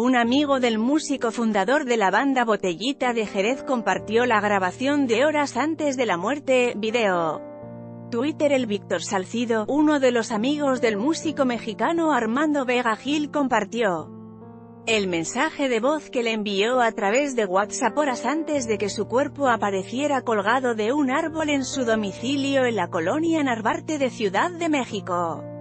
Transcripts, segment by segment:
Un amigo del músico fundador de la banda Botellita de Jerez compartió la grabación de horas antes de la muerte, video. Twitter El Víctor Salcido, uno de los amigos del músico mexicano Armando Vega Gil compartió el mensaje de voz que le envió a través de WhatsApp horas antes de que su cuerpo apareciera colgado de un árbol en su domicilio en la colonia Narvarte de Ciudad de México.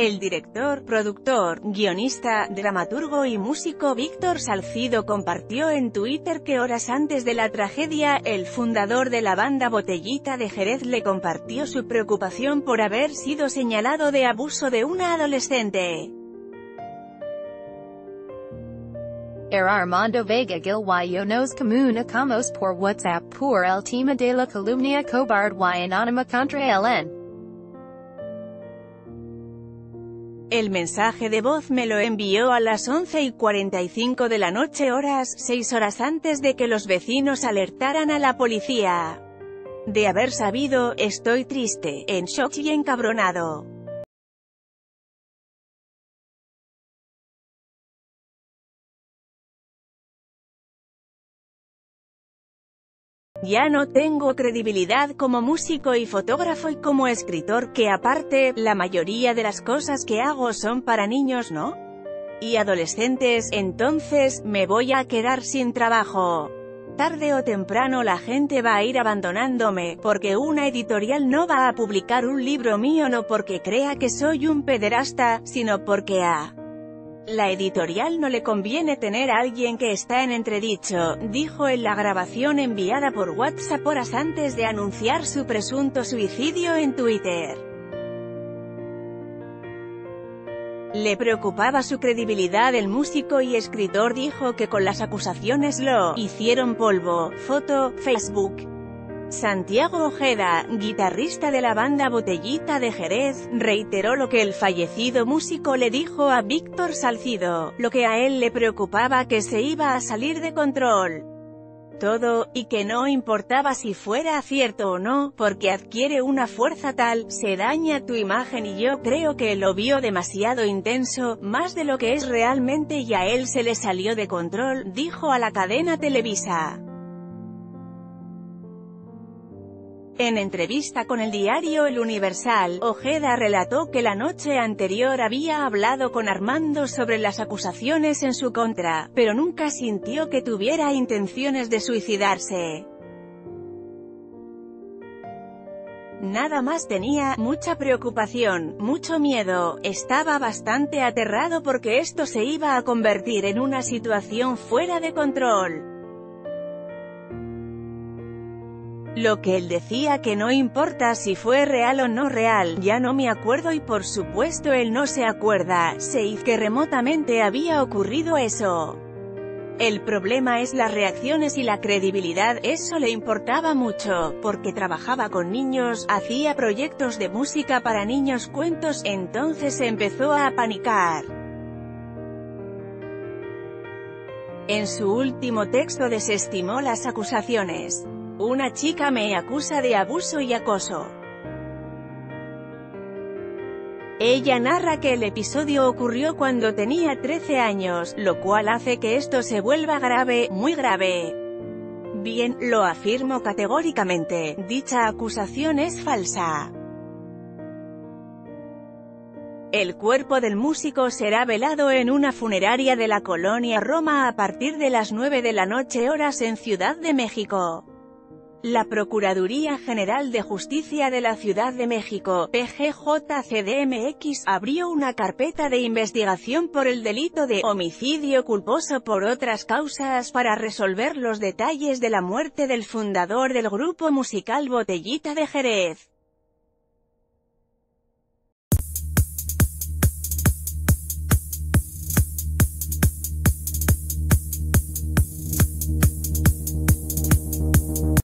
El director, productor, guionista, dramaturgo y músico Víctor Salcido compartió en Twitter que horas antes de la tragedia, el fundador de la banda Botellita de Jerez le compartió su preocupación por haber sido señalado de abuso de una adolescente. Er Armando Vega Gil y nos comunicamos por WhatsApp por el tema de la calumnia cobarde y anónima contra él El mensaje de voz me lo envió a las 11 y 45 de la noche horas, 6 horas antes de que los vecinos alertaran a la policía. De haber sabido, estoy triste, en shock y encabronado. Ya no tengo credibilidad como músico y fotógrafo y como escritor, que aparte, la mayoría de las cosas que hago son para niños, ¿no? Y adolescentes, entonces, me voy a quedar sin trabajo. Tarde o temprano la gente va a ir abandonándome, porque una editorial no va a publicar un libro mío no porque crea que soy un pederasta, sino porque a la editorial no le conviene tener a alguien que está en entredicho, dijo en la grabación enviada por WhatsApp horas antes de anunciar su presunto suicidio en Twitter. Le preocupaba su credibilidad el músico y escritor dijo que con las acusaciones lo hicieron polvo, foto, Facebook. Santiago Ojeda, guitarrista de la banda Botellita de Jerez, reiteró lo que el fallecido músico le dijo a Víctor Salcido, lo que a él le preocupaba que se iba a salir de control. Todo, y que no importaba si fuera cierto o no, porque adquiere una fuerza tal, se daña tu imagen y yo creo que lo vio demasiado intenso, más de lo que es realmente y a él se le salió de control, dijo a la cadena Televisa. En entrevista con el diario El Universal, Ojeda relató que la noche anterior había hablado con Armando sobre las acusaciones en su contra, pero nunca sintió que tuviera intenciones de suicidarse. Nada más tenía, mucha preocupación, mucho miedo, estaba bastante aterrado porque esto se iba a convertir en una situación fuera de control. Lo que él decía que no importa si fue real o no real, ya no me acuerdo y por supuesto él no se acuerda, se hizo que remotamente había ocurrido eso. El problema es las reacciones y la credibilidad, eso le importaba mucho, porque trabajaba con niños, hacía proyectos de música para niños cuentos, entonces empezó a panicar. En su último texto desestimó las acusaciones. Una chica me acusa de abuso y acoso. Ella narra que el episodio ocurrió cuando tenía 13 años, lo cual hace que esto se vuelva grave, muy grave. Bien, lo afirmo categóricamente, dicha acusación es falsa. El cuerpo del músico será velado en una funeraria de la colonia Roma a partir de las 9 de la noche horas en Ciudad de México. La Procuraduría General de Justicia de la Ciudad de México, PGJCDMX, abrió una carpeta de investigación por el delito de homicidio culposo por otras causas para resolver los detalles de la muerte del fundador del grupo musical Botellita de Jerez.